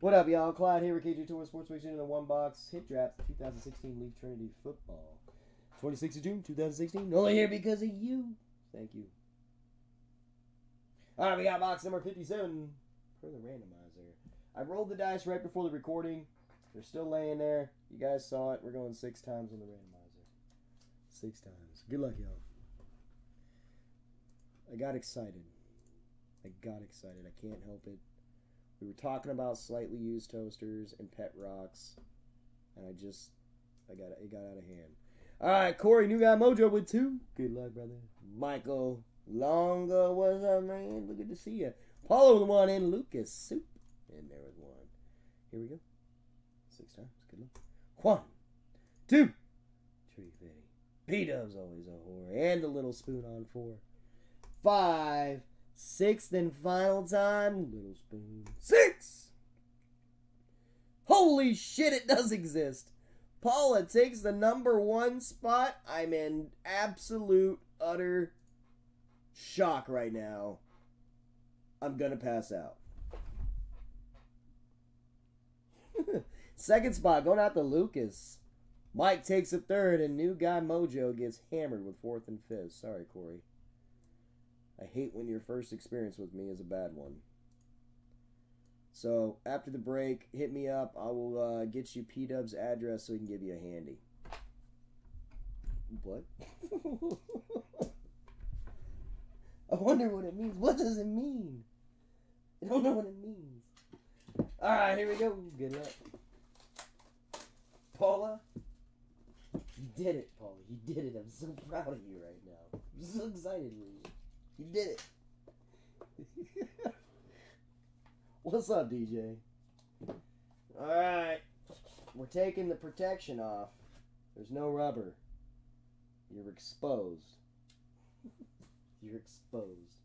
What up, y'all? Clyde here with KJ Tour Sports Mixing in the one box hit draft 2016 Leaf Trinity Football. 26th of June 2016. Only here because of you. Thank you. All right, we got box number 57 for the randomizer. I rolled the dice right before the recording. They're still laying there. You guys saw it. We're going six times on the randomizer. Six times. Good luck, y'all. I got excited. I got excited. I can't help it. We were talking about slightly used toasters and pet rocks, and I just, I got it got out of hand. All right, Corey, new guy Mojo with two. Good luck, brother. Michael Longo was our man. Good to see you. Paulo with one and Lucas Soup in there with one. Here we go. Six times. Good luck. One, two, three, fifty. P Dub's always a whore. And the little spoon on four. Five. Sixth and final time. Little spoon. Six! Holy shit, it does exist. Paula takes the number one spot. I'm in absolute, utter shock right now. I'm gonna pass out. Second spot going out to Lucas. Mike takes a third, and new guy Mojo gets hammered with fourth and fifth. Sorry, Corey. I hate when your first experience with me is a bad one. So after the break, hit me up. I will uh, get you P Dub's address so he can give you a handy. What? I wonder what it means. What does it mean? I don't know what it means. All right, here we go. Good luck, Paula. You did it, Paula. You did it. I'm so proud of you right now. I'm so excited with you. You did it. What's up, DJ? Alright. We're taking the protection off. There's no rubber. You're exposed. You're exposed.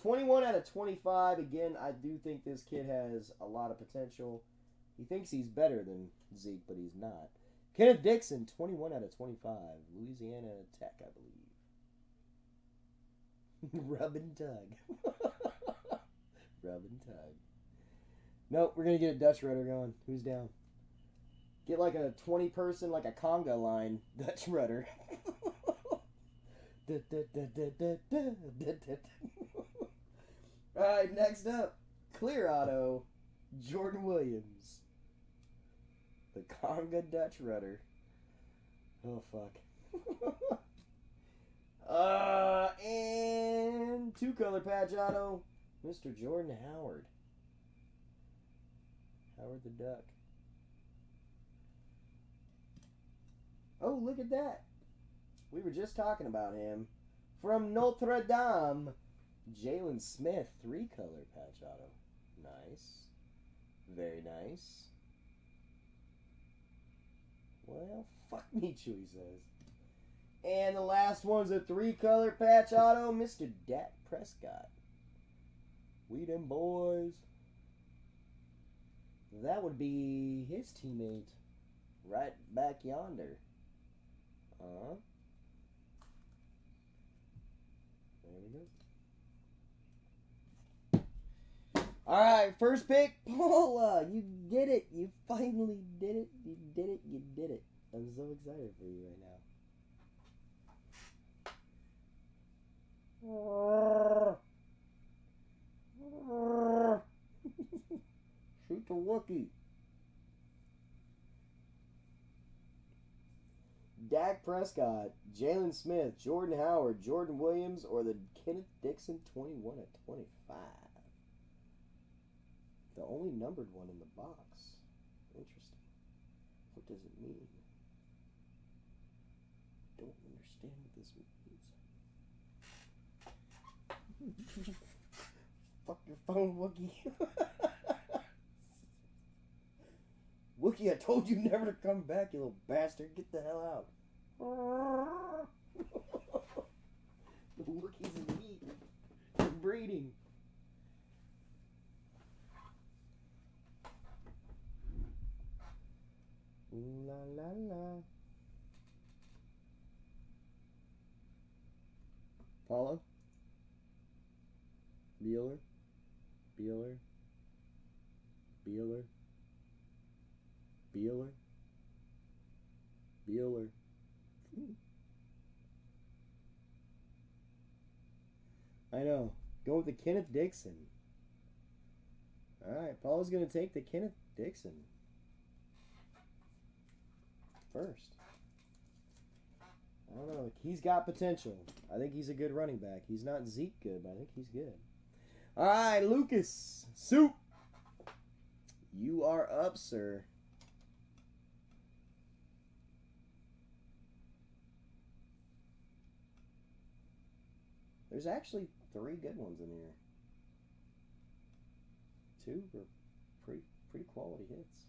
21 out of 25. Again, I do think this kid has a lot of potential. He thinks he's better than Zeke, but he's not. Kenneth Dixon, 21 out of 25. Louisiana Tech, I believe. Rub and tug. Rub and tug. Nope, we're gonna get a Dutch rudder going. Who's down? Get like a 20 person, like a conga line Dutch rudder. Alright, next up. Clear auto. Jordan Williams. The conga Dutch rudder. Oh fuck. Uh, and two color patch auto, Mr. Jordan Howard. Howard the Duck. Oh, look at that. We were just talking about him. From Notre Dame, Jaylon Smith, three color patch auto. Nice. Very nice. Well, fuck me, Chewy says. And the last one's a three color patch auto, Mr. Dak Prescott. We them boys. That would be his teammate right back yonder. Uh huh. There we go. Alright, first pick, Paula. You did it. You finally did it. You did it. You did it. I'm so excited for you right now. Shoot the Wookie. Dak Prescott, Jaylon Smith, Jordan Howard, Jordan Williams, or the Kenneth Dixon 21 at 25. The only numbered one in the box. Interesting. What does it mean? I Don't understand what this means. Fuck your phone, Wookie. Wookie, I told you never to come back, you little bastard. Get the hell out. the Wookiees in heat. They're breeding. La la la. Paulo? Bueller? Bueller? Beeler. Beeler. Beeler. I know. Go with the Kenneth Dixon. Alright, Paul's going to take the Kenneth Dixon. First. I don't know. He's got potential. I think he's a good running back. He's not Zeke good, but I think he's good. All right, Lucas. Soup. You are up, sir. There's actually three good ones in here. Two are pretty pretty quality hits.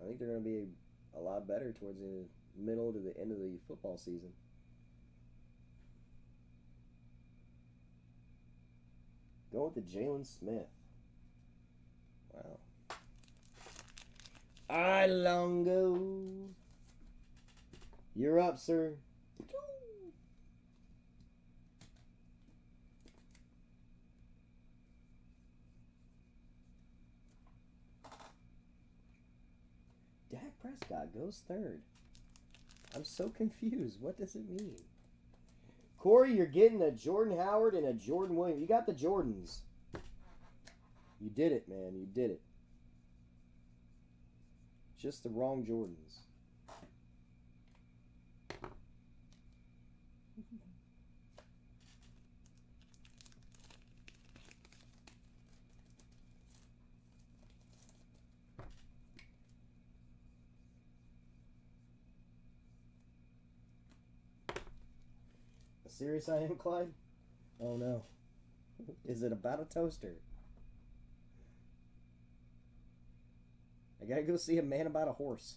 I think they're going to be a lot better towards the middle to the end of the football season. Go with the Jaylon Smith. Wow. I Longo. You're up, sir. Dak Prescott goes third. I'm so confused. What does it mean? Corey, you're getting a Jordan Howard and a Jordan Williams. You got the Jordans. You did it, man. You did it. Just the wrong Jordans. Serious I am, Clyde? Oh no. Is it about a toaster? I gotta go see a man about a horse.